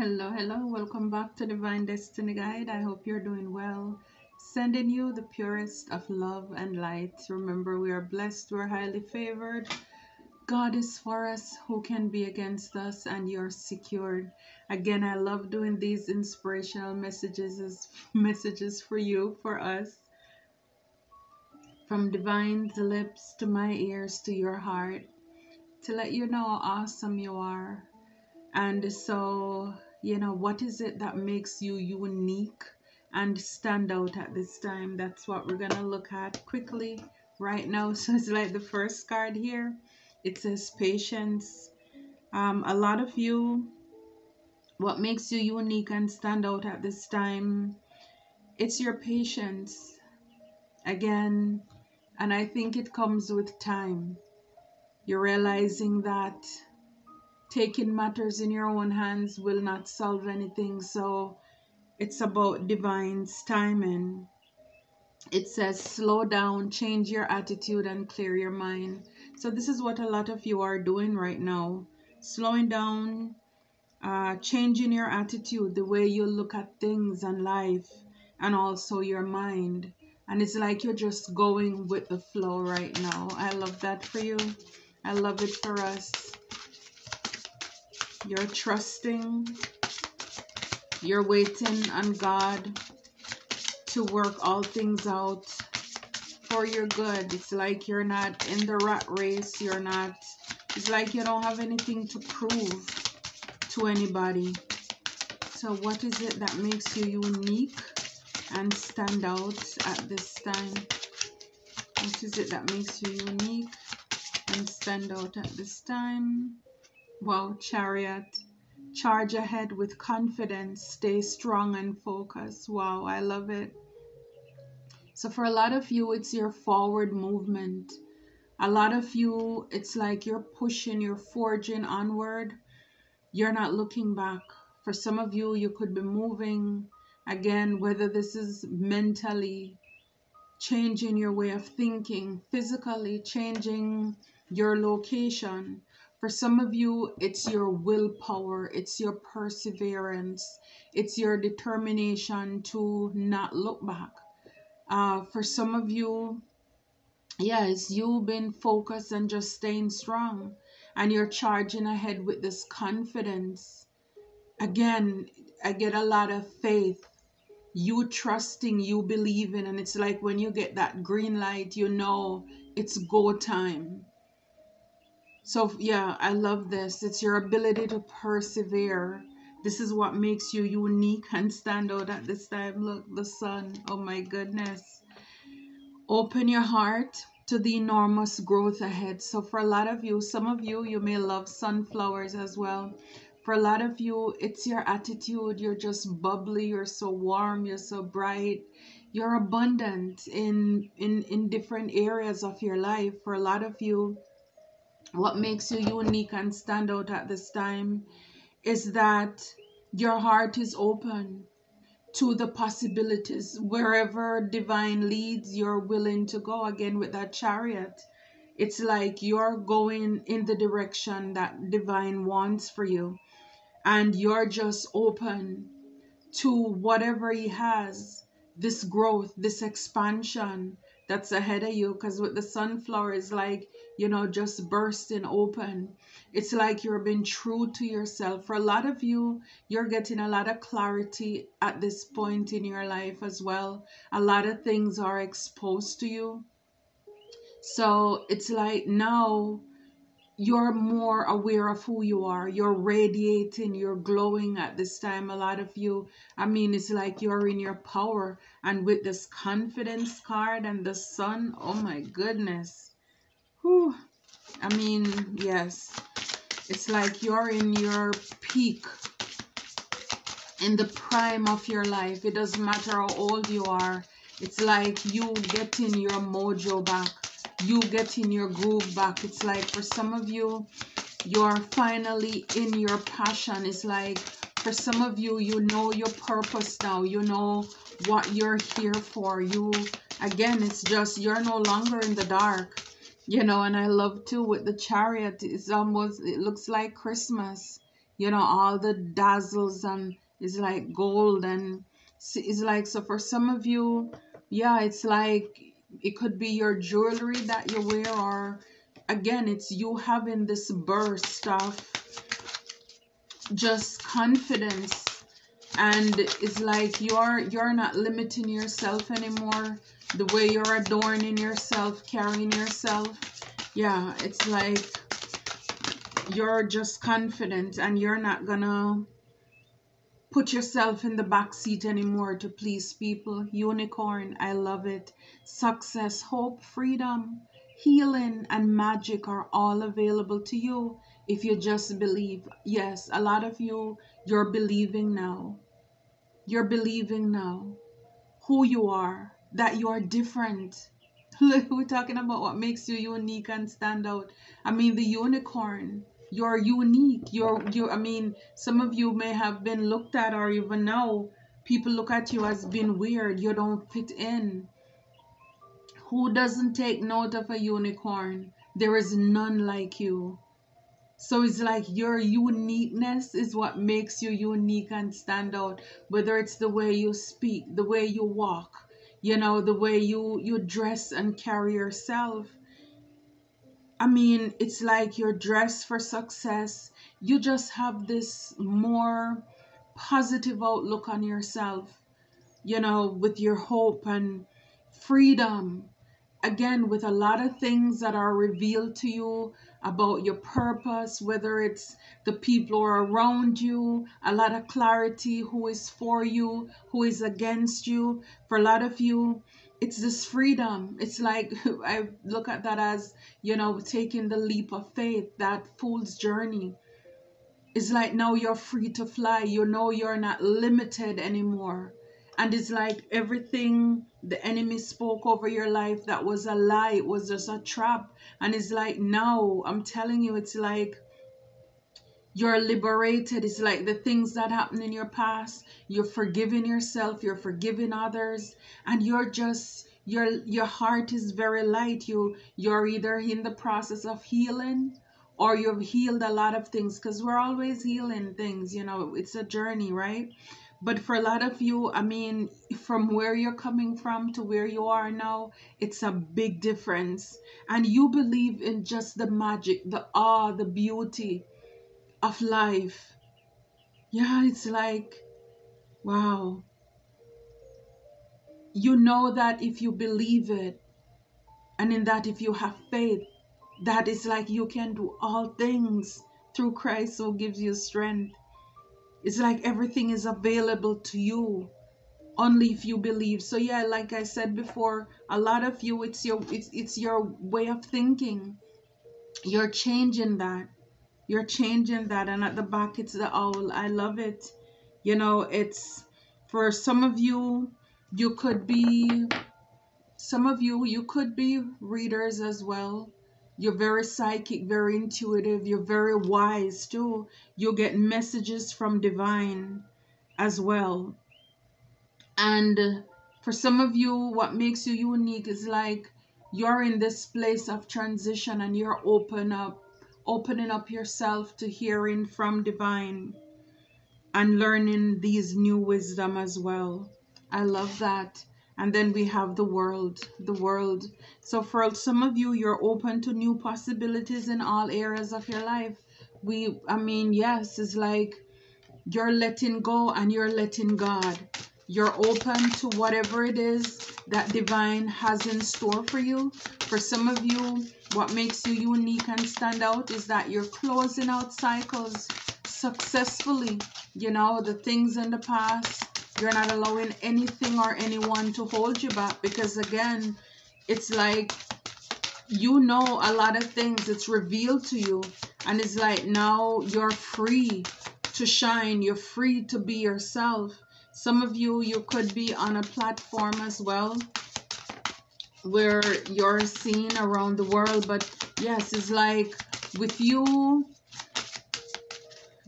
Hello, hello. Welcome back to Divine Destiny Guide. I hope you're doing well. Sending you the purest of love and light. Remember, we are blessed, we're highly favored. God is for us. Who can be against us? And you're secured. Again, I love doing these inspirational messages as messages for you, for us. From divine's lips to my ears to your heart to let you know how awesome you are. And so, you know, what is it that makes you unique and stand out at this time? That's what we're to look at quickly right now. So it's like the first card here. It says patience. Um, a lot of you, what makes you unique and stand out at this time, it's your patience. Again, and I think it comes with time. You're realizing that taking matters in your own hands will not solve anything. So it's about divine's timing. It says, slow down, change your attitude, and clear your mind. So, this is what a lot of you are doing right now slowing down, uh, changing your attitude, the way you look at things and life, and also your mind. And it's like you're just going with the flow right now. I love that for you. I love it for us. You're trusting. You're waiting on God to work all things out for your good. It's like you're not in the rat race. You're not, it's like you don't have anything to prove to anybody. So, what is it that makes you unique and stand out at this time? What is it that makes you unique and stand out at this time? Wow, chariot. Charge ahead with confidence. Stay strong and focused. Wow, I love it. So, for a lot of you, it's your forward movement. A lot of you, it's like you're pushing, you're forging onward. You're not looking back. For some of you, you could be moving again, whether this is mentally changing your way of thinking, physically changing your location. For some of you, it's your willpower, it's your perseverance, it's your determination to not look back. Uh, for some of you, yes, you've been focused and just staying strong, and you're charging ahead with this confidence. Again, I get a lot of faith. You trusting, you believing, and it's like when you get that green light, you know it's go time so, yeah, I love this. It's your ability to persevere. This is what makes you unique and stand out at this time. Look, the sun. Oh my goodness. Open your heart to the enormous growth ahead. So, for a lot of you, some of you, you may love sunflowers as well. For a lot of you, it's your attitude. You're just bubbly. You're so warm. You're so bright. You're abundant in in in different areas of your life. For a lot of you, what makes you unique and stand out at this time is that your heart is open to the possibilities. Wherever divine leads, you're willing to go again with that chariot. It's like you're going in the direction that divine wants for you, and you're just open to whatever he has this growth, this expansion that's ahead of you. Because with the sunflower, it's like you know, just bursting open. It's like you're being true to yourself. For a lot of you, you're getting a lot of clarity at this point in your life as well. A lot of things are exposed to you. So it's like now you're more aware of who you are. You're radiating, you're glowing at this time. A lot of you, I mean, it's like you're in your power. And with this confidence card and the sun, oh my goodness Whew. I mean, yes, it's like you're in your peak, in the prime of your life. It doesn't matter how old you are. It's like you getting your mojo back, you getting your groove back. It's like for some of you, you're finally in your passion. It's like for some of you, you know your purpose now. You know what you're here for. You, again, it's just you're no longer in the dark you know and i love too with the chariot it's almost it looks like christmas you know, all the dazzles and it's like gold and it's like so for some of you, yeah, it's like it could be your jewelry that you wear or again it's you having this burst of just confidence. And it's like you're you're not limiting yourself anymore. The way you're adorning yourself carrying yourself. Yeah it's like you're just confident and you're not gonna put yourself in the back seat anymore to please people unicorn i love it success hope freedom healing and magic are all available to you if you just believe yes a lot of you you're believing now you're believing now who you are, that you are different. We're talking about what makes you unique and stand out. I mean, the unicorn. You're unique. You're you. I mean, some of you may have been looked at, or even now, people look at you as being weird. You don't fit in. Who doesn't take note of a unicorn? There is none like you. So it's like your uniqueness is what makes you unique and stand out. Whether it's the way you speak, the way you walk, you know, the way you you dress and carry yourself. I mean, it's like you're dressed for success. You just have this more positive outlook on yourself, you know, with your hope and freedom. Again, with a lot of things that are revealed to you about your purpose, whether it's the people who are around you, a lot of clarity who is for you, who is against you. For a lot of you, it's this freedom. It's like I look at that as, you know, taking the leap of faith, that fool's journey. It's like now you're free to fly. You know you're not limited anymore. And it's like everything the enemy spoke over your life that was a lie, it was just a trap. And it's like now, I'm telling you, it's like you're liberated. It's like the things that happened in your past, you're forgiving yourself, you're forgiving others, and you're just your your heart is very light. You you're either in the process of healing or you've healed a lot of things because we're always healing things, you know, it's a journey, right? But for a lot of you, I mean, from where you're coming from to where you are now, it's a big difference. And you believe in just the magic, the awe, the beauty of life. Yeah, it's like, wow. You know that if you believe it, and in that if you have faith, that is like you can do all things through Christ who gives you strength. It's like everything is available to you only if you believe. So yeah, like I said before, a lot of you it's your it's it's your way of thinking. You're changing that. You're changing that and at the back it's the owl. I love it. You know, it's for some of you you could be some of you you could be readers as well you're very psychic, very intuitive. You're very wise too. You'll get messages from divine as well. And for some of you, what makes you unique is like you're in this place of transition and you're open up, opening up yourself to hearing from divine and learning these new wisdom as well. I love that. And then we have the world the world. So for some of you you're open to new possibilities in all areas of your life. We i mean yes it's like you're letting go and you're letting god you're open to whatever it is that divine has in store for you for some of you what makes you unique and stand out is that you're closing out cycles successfully you know the things in the past you're not allowing anything or anyone to hold you back because again, it's like you know a lot of things. It's revealed to you. And it's like now you're free to shine. You're free to be yourself. Some of you, you could be on a platform as well where you're seen around the world. But yes, it's like with you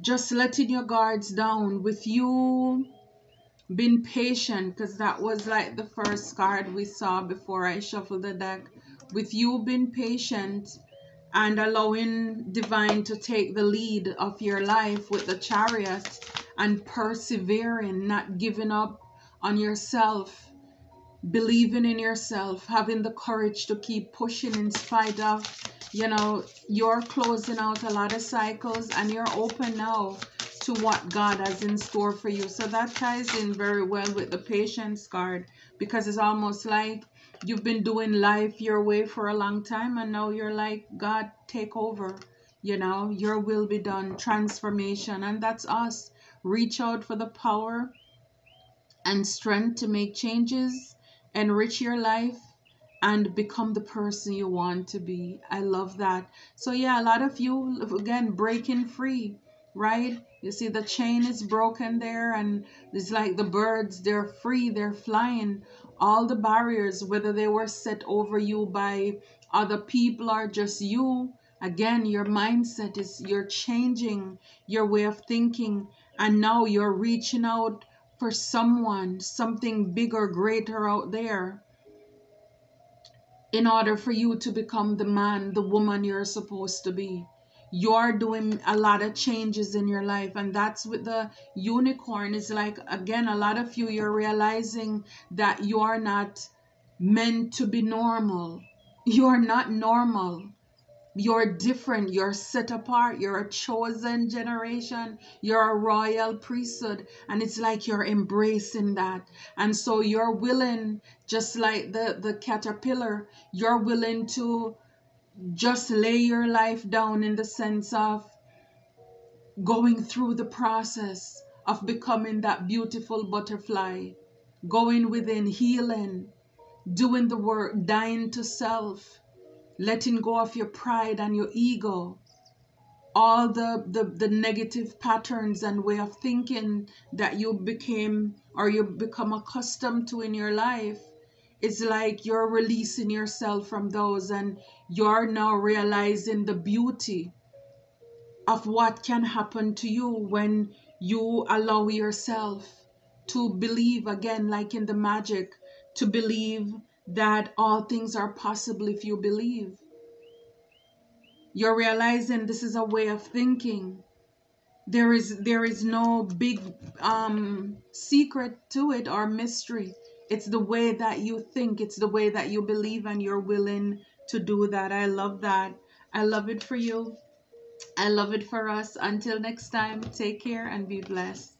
just letting your guards down, with you being patient because that was like the first card we saw before I shuffled the deck. With you being patient and allowing divine to take the lead of your life with the chariot and persevering, not giving up on yourself, believing in yourself, having the courage to keep pushing in spite of, you know, you're closing out a lot of cycles and you're open now to what God has in store for you. So that ties in very well with the patience card because it's almost like you've been doing life your way for a long time and now you're like, God, take over. You know, your will be done, transformation. And that's us. Reach out for the power and strength to make changes, enrich your life, and become the person you want to be. I love that. So, yeah, a lot of you, again, breaking free, right? You see, the chain is broken there, and it's like the birds, they're free, they're flying. All the barriers, whether they were set over you by other people or just you, again, your mindset is you're changing your way of thinking, and now you're reaching out for someone, something bigger, greater out there in order for you to become the man, the woman you're supposed to be. You're doing a lot of changes in your life, and that's with the unicorn. It's like, again, a lot of you, you're realizing that you are not meant to be normal. You are not normal. You're different. You're set apart. You're a chosen generation. You're a royal priesthood. And it's like you're embracing that. And so you're willing, just like the, the caterpillar, you're willing to just lay your life down in the sense of going through the process of becoming that beautiful butterfly, going within, healing, doing the work, dying to self letting go of your pride and your ego. All the, the the negative patterns and way of thinking that you became or you become accustomed to in your life it's like you're releasing yourself from those and you're now realizing the beauty of what can happen to you when you allow yourself to believe again like in the magic to believe that all things are possible if you believe. You're realizing this is a way of thinking. There is there is no big um, secret to it or mystery. It's the way that you think. It's the way that you believe, and you're willing to do that. I love that. I love it for you. I love it for us. Until next time, take care and be blessed.